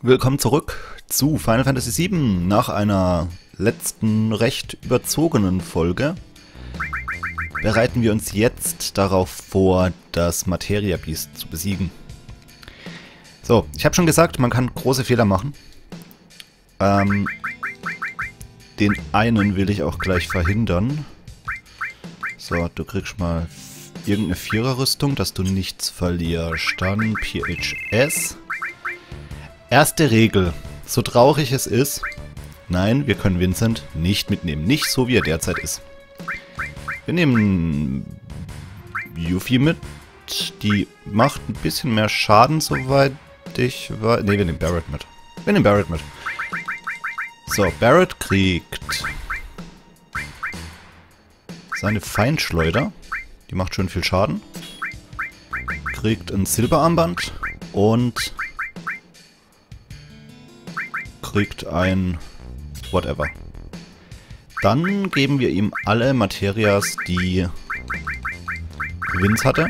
Willkommen zurück zu Final Fantasy VII nach einer letzten recht überzogenen Folge. Bereiten wir uns jetzt darauf vor, das Materia Beast zu besiegen. So, ich habe schon gesagt, man kann große Fehler machen. Ähm, den einen will ich auch gleich verhindern. So, du kriegst mal irgendeine Viererrüstung, dass du nichts verlierst. Dann PHS. Erste Regel. So traurig es ist, nein, wir können Vincent nicht mitnehmen. Nicht so, wie er derzeit ist. Wir nehmen Yuffie mit. Die macht ein bisschen mehr Schaden, soweit ich weiß. Ne, wir nehmen Barrett mit. Wir nehmen Barrett mit. So, Barrett kriegt seine Feindschleuder. Die macht schön viel Schaden. Kriegt ein Silberarmband und kriegt ein whatever. Dann geben wir ihm alle Materias, die Vince hatte.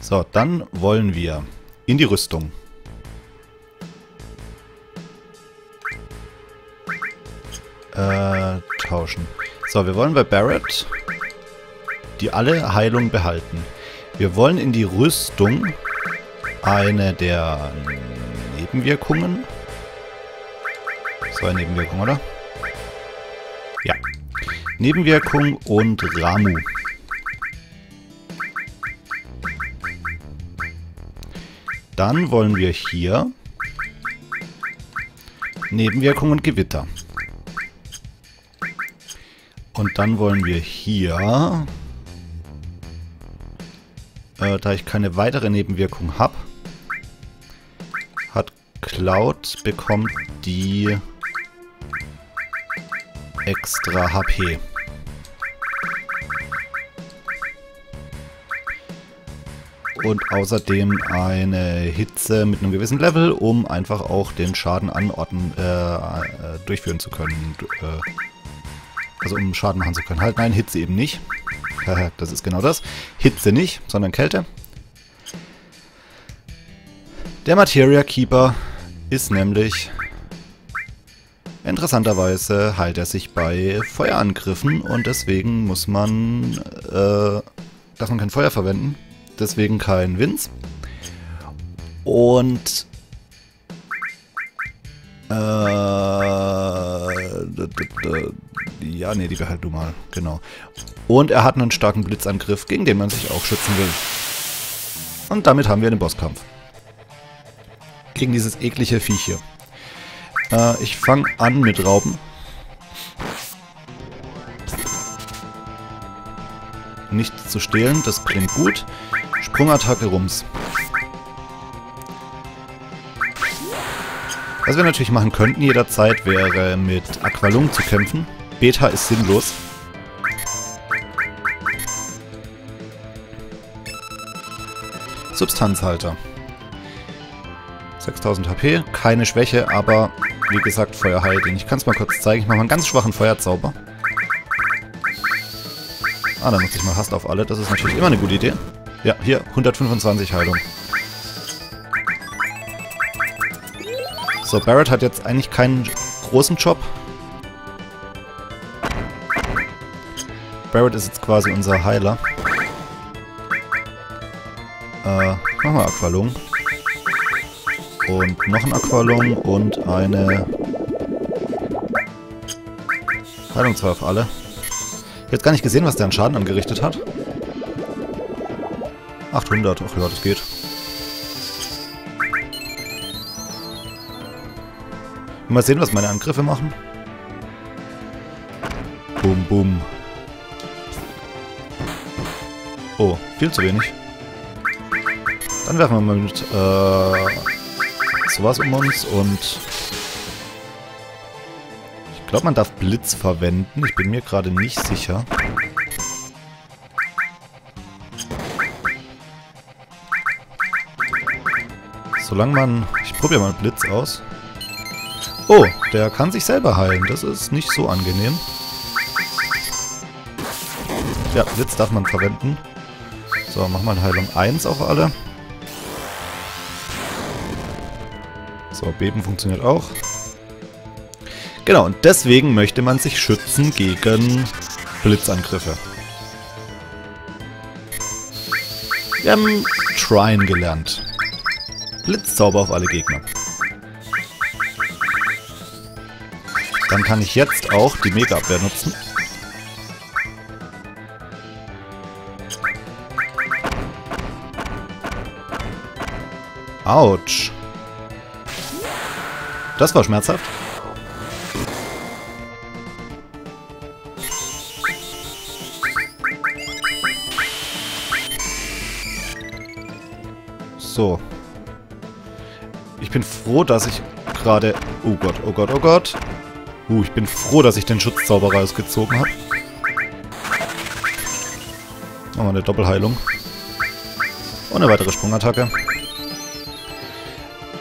So, dann wollen wir in die Rüstung. Äh, tauschen. So, wir wollen bei Barrett die alle Heilung behalten. Wir wollen in die Rüstung eine der Nebenwirkungen. Zwei Nebenwirkungen, oder? Ja. Nebenwirkung und Ramu. Dann wollen wir hier Nebenwirkung und Gewitter. Und dann wollen wir hier, äh, da ich keine weitere Nebenwirkung habe, Cloud bekommt die extra HP. Und außerdem eine Hitze mit einem gewissen Level, um einfach auch den Schaden anordnen, äh, äh, durchführen zu können. Äh, also um Schaden machen zu können. Halt, nein, Hitze eben nicht. das ist genau das. Hitze nicht, sondern Kälte. Der Materia Keeper ist nämlich... Interessanterweise heilt er sich bei Feuerangriffen und deswegen muss man... Äh, darf man kein Feuer verwenden. Deswegen kein Winz. Und... Äh, ja, nee, die behalt du mal. Genau. Und er hat einen starken Blitzangriff, gegen den man sich auch schützen will. Und damit haben wir den Bosskampf gegen dieses eklige Viech hier. Äh, ich fange an mit Rauben. Nichts zu stehlen, das klingt gut. Sprungattacke Rums. Was wir natürlich machen könnten jederzeit, wäre mit Aqualung zu kämpfen. Beta ist sinnlos. Substanzhalter. 6000 HP, keine Schwäche, aber wie gesagt, Feuerheilung. Ich kann es mal kurz zeigen. Ich mache mal einen ganz schwachen Feuerzauber. Ah, dann nutze ich mal Hast auf alle. Das ist natürlich immer eine gute Idee. Ja, hier, 125 Heilung. So, Barrett hat jetzt eigentlich keinen großen Job. Barrett ist jetzt quasi unser Heiler. Äh, machen wir Aqualung. Und noch ein Aqualung und eine Heilung 2 auf alle. Ich jetzt gar nicht gesehen, was der an Schaden angerichtet hat. 800, ach ja, das geht. Mal sehen, was meine Angriffe machen. Bum, bum. Oh, viel zu wenig. Dann werfen wir mal mit äh, sowas um uns und... Ich glaube, man darf Blitz verwenden. Ich bin mir gerade nicht sicher. Solange man... Ich probiere mal Blitz aus. Oh, der kann sich selber heilen. Das ist nicht so angenehm. Ja, Blitz darf man verwenden. So, mach mal Heilung 1 auf alle. So, Beben funktioniert auch. Genau, und deswegen möchte man sich schützen gegen Blitzangriffe. Wir haben Trine gelernt. Blitzzauber auf alle Gegner. Dann kann ich jetzt auch die Mega-Abwehr nutzen. Autsch. Das war schmerzhaft. So. Ich bin froh, dass ich gerade... Oh Gott, oh Gott, oh Gott. Uh, ich bin froh, dass ich den Schutzzauber rausgezogen habe. Wir eine Doppelheilung. Und eine weitere Sprungattacke.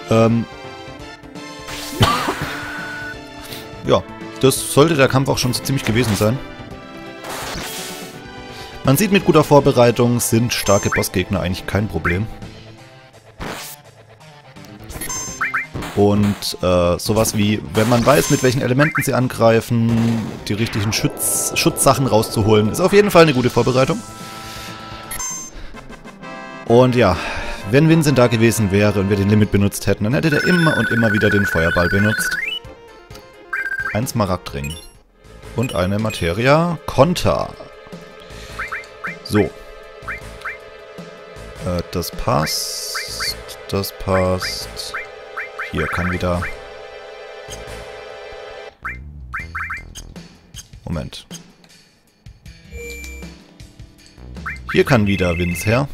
Ähm. Ja, das sollte der Kampf auch schon so ziemlich gewesen sein. Man sieht, mit guter Vorbereitung sind starke Bossgegner eigentlich kein Problem. Und äh, sowas wie, wenn man weiß, mit welchen Elementen sie angreifen, die richtigen Schutz, Schutzsachen rauszuholen, ist auf jeden Fall eine gute Vorbereitung. Und ja, wenn Vincent da gewesen wäre und wir den Limit benutzt hätten, dann hätte der immer und immer wieder den Feuerball benutzt. Ein Smaragdring. Und eine Materia Konter. So. Äh, das passt. Das passt. Hier kann wieder... Moment. Hier kann wieder Vince her.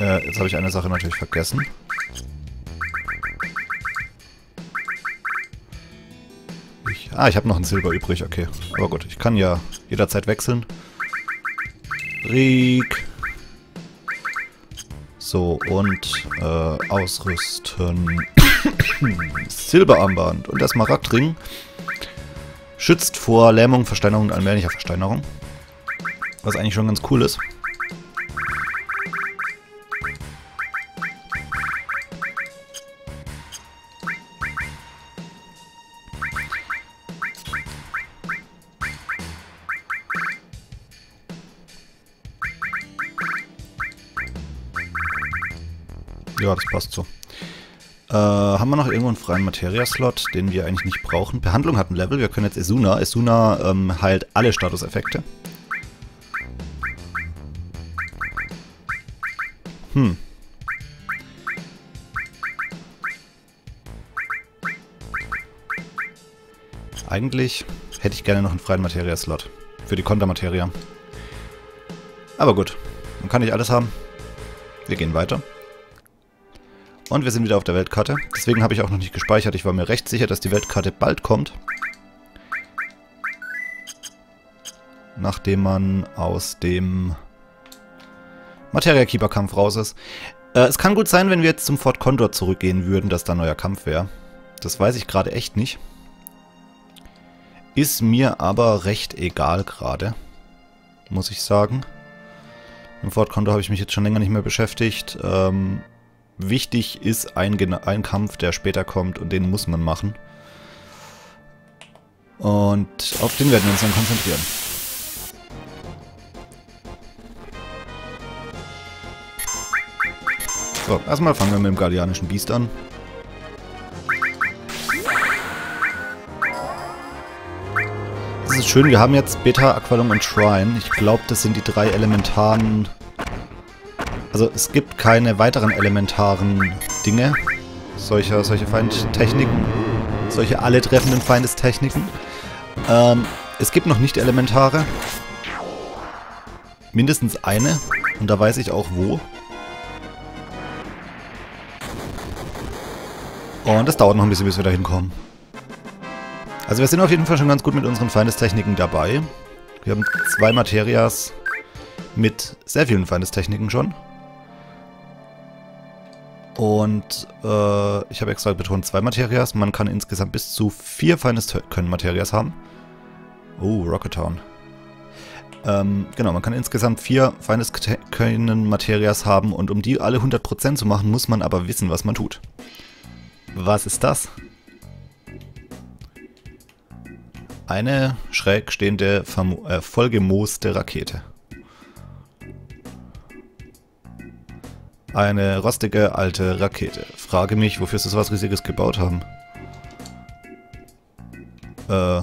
Äh, jetzt habe ich eine Sache natürlich vergessen. Ah, ich habe noch ein Silber übrig, okay. Aber gut, ich kann ja jederzeit wechseln. Riek. So, und äh, ausrüsten. Silberarmband und der Smaragdring schützt vor Lähmung, Versteinerung und allmählicher Versteinerung. Was eigentlich schon ganz cool ist. Ja, das passt so. Äh, haben wir noch irgendwo einen freien Materia-Slot, den wir eigentlich nicht brauchen? Behandlung hat ein Level. Wir können jetzt Esuna. Esuna ähm, heilt alle Statuseffekte. Hm. Eigentlich hätte ich gerne noch einen freien Materia-Slot. Für die Kontermateria. Aber gut. Man kann nicht alles haben. Wir gehen weiter. Und wir sind wieder auf der Weltkarte. Deswegen habe ich auch noch nicht gespeichert. Ich war mir recht sicher, dass die Weltkarte bald kommt. Nachdem man aus dem Materia Keeper Kampf raus ist. Äh, es kann gut sein, wenn wir jetzt zum Fort Condor zurückgehen würden, dass da ein neuer Kampf wäre. Das weiß ich gerade echt nicht. Ist mir aber recht egal gerade. Muss ich sagen. Im Fort Condor habe ich mich jetzt schon länger nicht mehr beschäftigt. Ähm, Wichtig ist ein, ein Kampf, der später kommt und den muss man machen. Und auf den werden wir uns dann konzentrieren. So, erstmal fangen wir mit dem Gallianischen Biest an. Das ist schön, wir haben jetzt Beta, Aqualung und Shrine. Ich glaube, das sind die drei elementaren also es gibt keine weiteren elementaren Dinge, solche, solche Feindtechniken, solche alle treffenden Feindestechniken. Ähm, es gibt noch nicht elementare. Mindestens eine. Und da weiß ich auch wo. Und das dauert noch ein bisschen, bis wir da hinkommen. Also wir sind auf jeden Fall schon ganz gut mit unseren Feindestechniken dabei. Wir haben zwei Materias mit sehr vielen Feindestechniken schon. Und äh, ich habe extra betont zwei Materias. Man kann insgesamt bis zu vier feines können Materias haben. Oh, Rocket Town. Ähm, genau, man kann insgesamt vier feines können Materias haben und um die alle 100% zu machen, muss man aber wissen, was man tut. Was ist das? Eine schräg stehende, äh, vollgemooste Rakete. Eine rostige alte Rakete. Frage mich, wofür sie so was Riesiges gebaut haben. Äh,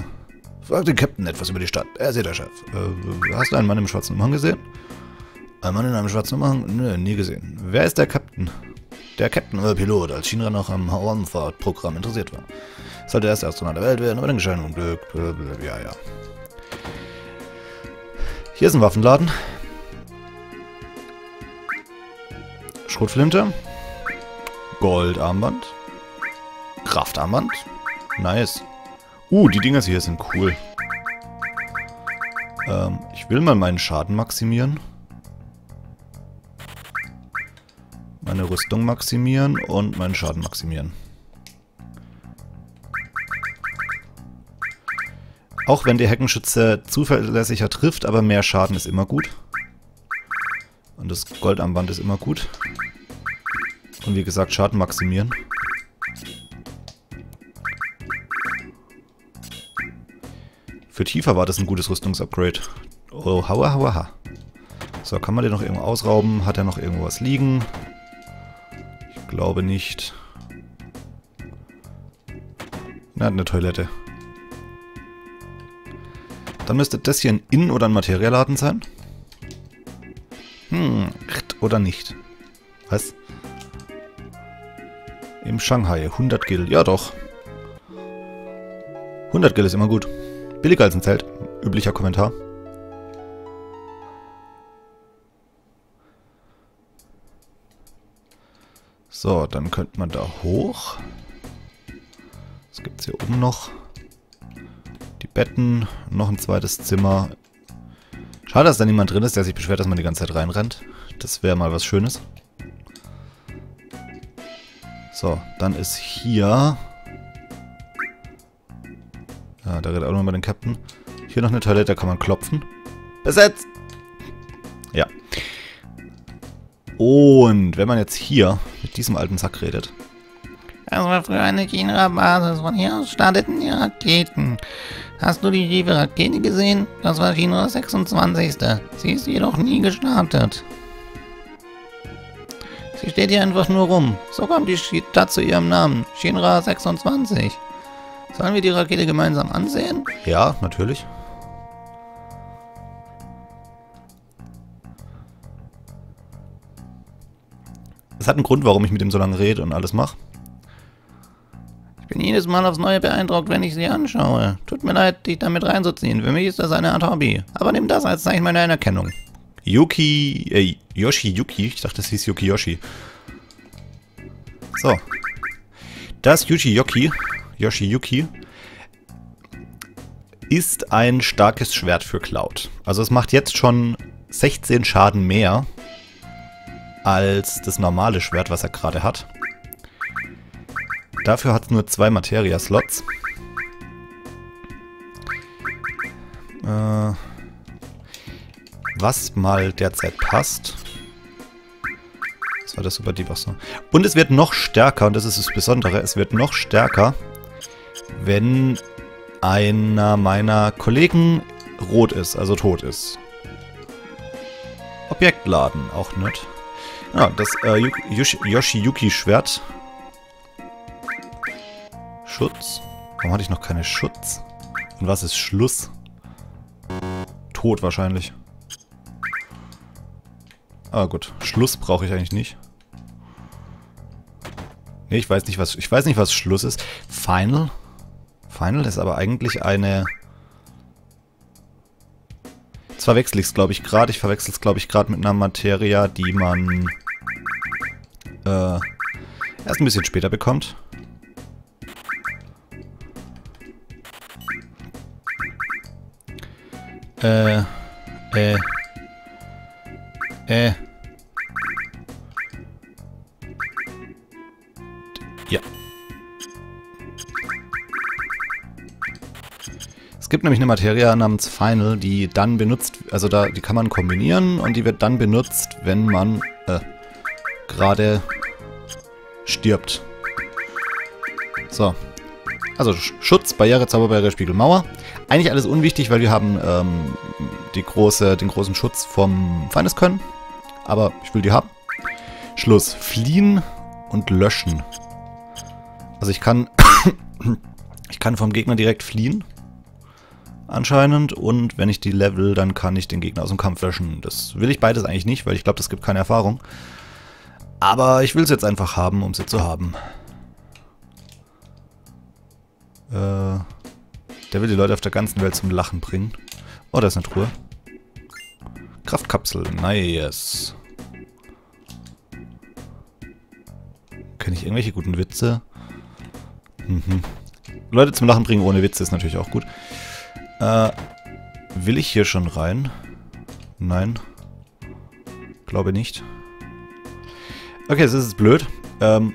frag den Captain etwas über die Stadt. Er ist der Chef. Äh, hast du einen Mann im schwarzen Umhang gesehen? Ein Mann in einem schwarzen Umhang? Nö, nie gesehen. Wer ist der Captain? Der Captain oder Pilot, als Shinra noch am Raumfahrtprogramm interessiert war. Sollte erst Astronaut der Welt werden, aber dann geschah ein Unglück. Ja, ja. Hier ist ein Waffenladen. Schrotflinte. Goldarmband. Kraftarmband. Nice. Uh, die Dinger hier sind cool. Ähm, ich will mal meinen Schaden maximieren. Meine Rüstung maximieren und meinen Schaden maximieren. Auch wenn der Heckenschütze zuverlässiger trifft, aber mehr Schaden ist immer gut. Und das Goldarmband ist immer gut. Und wie gesagt, Schaden maximieren. Für tiefer war das ein gutes Rüstungsupgrade. Oh, haua, haua, ha. So, kann man den noch irgendwo ausrauben? Hat er noch irgendwo was liegen? Ich glaube nicht. Na, eine Toilette. Dann müsste das hier ein Innen- oder ein Materialaden sein. Hm, oder nicht. Was? Im Shanghai, 100 Gil. Ja doch. 100 Gil ist immer gut. Billiger als ein Zelt. Üblicher Kommentar. So, dann könnte man da hoch. Was gibt es hier oben noch? Die Betten, noch ein zweites Zimmer. Schade, dass da niemand drin ist, der sich beschwert, dass man die ganze Zeit reinrennt. Das wäre mal was Schönes. So, dann ist hier... Ja, da redet auch nochmal den Captain. Hier noch eine Toilette, da kann man klopfen. Besetzt! Ja. Und wenn man jetzt hier mit diesem alten Sack redet. Das war früher eine China-Basis. Von hier aus starteten die Raketen. Hast du die schiefe Rakete gesehen? Das war China 26. Sie ist jedoch nie gestartet. Sie steht hier einfach nur rum. So kommt die Stadt zu ihrem Namen. Shinra 26. Sollen wir die Rakete gemeinsam ansehen? Ja, natürlich. Es hat einen Grund, warum ich mit ihm so lange rede und alles mache. Ich bin jedes Mal aufs Neue beeindruckt, wenn ich sie anschaue. Tut mir leid, dich damit reinzuziehen. Für mich ist das eine Art Hobby. Aber nimm das als Zeichen meiner Anerkennung. Yuki, äh, Yoshi Yuki. Ich dachte, das hieß Yuki Yoshi. So. Das Yuki Yoki, Yoshi Yuki, ist ein starkes Schwert für Cloud. Also es macht jetzt schon 16 Schaden mehr als das normale Schwert, was er gerade hat. Dafür hat es nur zwei Materia-Slots. Äh, was mal derzeit passt. Was war das über die Wasser? Und es wird noch stärker, und das ist das Besondere, es wird noch stärker, wenn einer meiner Kollegen rot ist, also tot ist. Objektladen, auch nett. Ja, das äh, Yoshi-Yuki-Schwert Schutz. Warum hatte ich noch keine Schutz? Und was ist Schluss? Tod wahrscheinlich. Ah gut, Schluss brauche ich eigentlich nicht. Nee, ich weiß nicht, was ich weiß nicht, was Schluss ist. Final? Final ist aber eigentlich eine... Jetzt verwechsel ich es, glaube ich, gerade. Ich verwechsel es, glaube ich, gerade mit einer Materia, die man äh, erst ein bisschen später bekommt. Äh, äh, äh. Ja. Es gibt nämlich eine Materie namens Final, die dann benutzt, also da, die kann man kombinieren und die wird dann benutzt, wenn man äh, gerade stirbt. So. Also Schutz, Barriere, Zauberbarriere, Spiegel, Mauer. Eigentlich alles unwichtig, weil wir haben ähm, die große, den großen Schutz vom Feindeskönnen. Aber ich will die haben. Schluss. Fliehen und löschen. Also ich kann... ich kann vom Gegner direkt fliehen. Anscheinend. Und wenn ich die level, dann kann ich den Gegner aus dem Kampf löschen. Das will ich beides eigentlich nicht, weil ich glaube, das gibt keine Erfahrung. Aber ich will es jetzt einfach haben, um sie zu haben. Äh, der will die Leute auf der ganzen Welt zum Lachen bringen. Oh, da ist eine Truhe. Kraftkapsel, nice. Kenne ich irgendwelche guten Witze? Mhm. Leute zum Lachen bringen ohne Witze ist natürlich auch gut. Äh, will ich hier schon rein? Nein. Glaube nicht. Okay, das ist blöd. Ähm,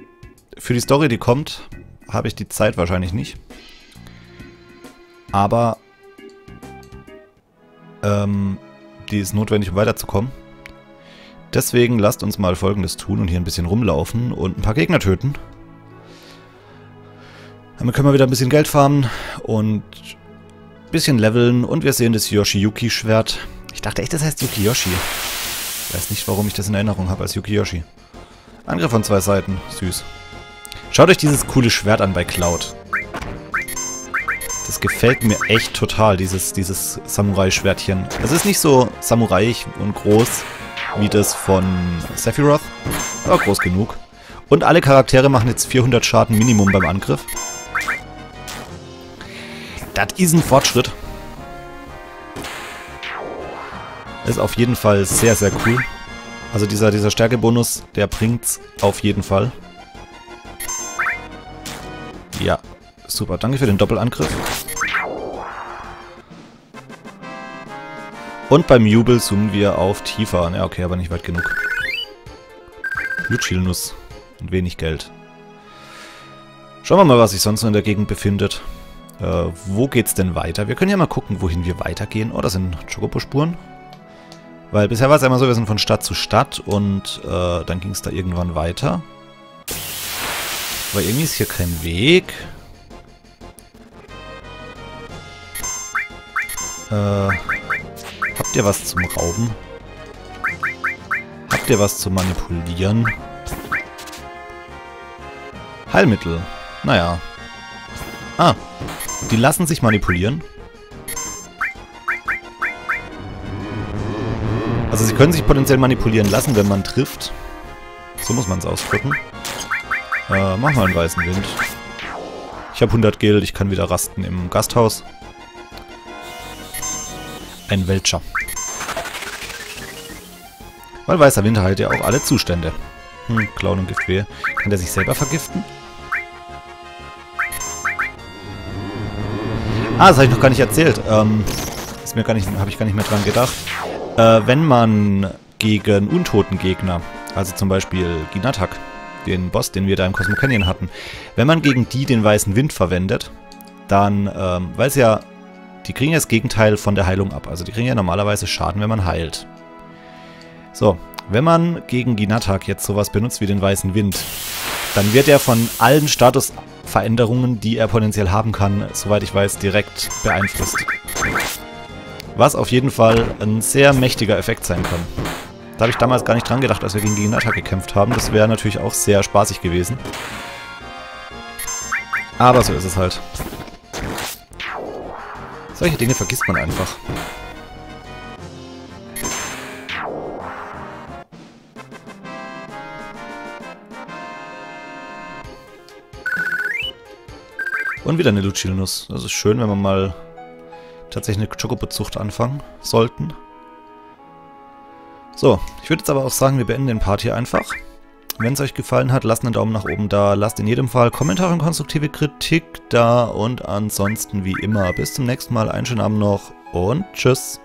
für die Story, die kommt, habe ich die Zeit wahrscheinlich nicht. Aber ähm, die ist notwendig, um weiterzukommen. Deswegen lasst uns mal folgendes tun und hier ein bisschen rumlaufen und ein paar Gegner töten. Damit können wir wieder ein bisschen Geld farmen und ein bisschen leveln und wir sehen das Yoshi-Yuki-Schwert. Ich dachte echt, das heißt Yuki-Yoshi. Weiß nicht, warum ich das in Erinnerung habe als Yuki-Yoshi. Angriff von zwei Seiten. Süß. Schaut euch dieses coole Schwert an bei Cloud. Das gefällt mir echt total, dieses, dieses Samurai-Schwertchen. Es ist nicht so samuraiig und groß wie das von Sephiroth, aber groß genug. Und alle Charaktere machen jetzt 400 Schaden Minimum beim Angriff. Das ist ein Fortschritt. Ist auf jeden Fall sehr, sehr cool. Also dieser, dieser Stärkebonus, der bringt's auf jeden Fall. Ja, super. Danke für den Doppelangriff. Und beim Jubel zoomen wir auf tiefer. Ja, okay, aber nicht weit genug. Blutschilnuss und wenig Geld. Schauen wir mal, was sich sonst noch in der Gegend befindet. Äh, wo geht's denn weiter? Wir können ja mal gucken, wohin wir weitergehen. Oh, das sind Chocobo-Spuren. Weil bisher war es einmal so, wir sind von Stadt zu Stadt und äh, dann ging es da irgendwann weiter. Aber irgendwie ist hier kein Weg. Äh... Habt ihr was zum Rauben? Habt ihr was zum Manipulieren? Heilmittel. Naja. Ah. Die lassen sich manipulieren. Also sie können sich potenziell manipulieren lassen, wenn man trifft. So muss man es ausdrücken. Äh, mach mal einen weißen Wind. Ich habe 100 Geld, ich kann wieder rasten im Gasthaus. Ein Welcher. Weil weißer Winter heilt ja auch alle Zustände. Hm, Clown und Giftwehe. Kann der sich selber vergiften? Ah, das habe ich noch gar nicht erzählt. Ähm, ist mir gar nicht, habe ich gar nicht mehr dran gedacht. Äh, wenn man gegen untoten Gegner, also zum Beispiel Ginatak, den Boss, den wir da im Cosmo Canyon hatten, wenn man gegen die den weißen Wind verwendet, dann, ähm, weil es ja, die kriegen ja das Gegenteil von der Heilung ab. Also die kriegen ja normalerweise Schaden, wenn man heilt. So, wenn man gegen Ginatak jetzt sowas benutzt wie den Weißen Wind, dann wird er von allen Statusveränderungen, die er potenziell haben kann, soweit ich weiß, direkt beeinflusst. Was auf jeden Fall ein sehr mächtiger Effekt sein kann. Da habe ich damals gar nicht dran gedacht, als wir gegen Ginatak gekämpft haben. Das wäre natürlich auch sehr spaßig gewesen. Aber so ist es halt. Solche Dinge vergisst man einfach. Und wieder eine Lucilnuss. Das ist schön, wenn wir mal tatsächlich eine Chocobo-Zucht anfangen sollten. So, ich würde jetzt aber auch sagen, wir beenden den Part hier einfach. Wenn es euch gefallen hat, lasst einen Daumen nach oben da. Lasst in jedem Fall Kommentare und konstruktive Kritik da. Und ansonsten wie immer, bis zum nächsten Mal. Einen schönen Abend noch und tschüss.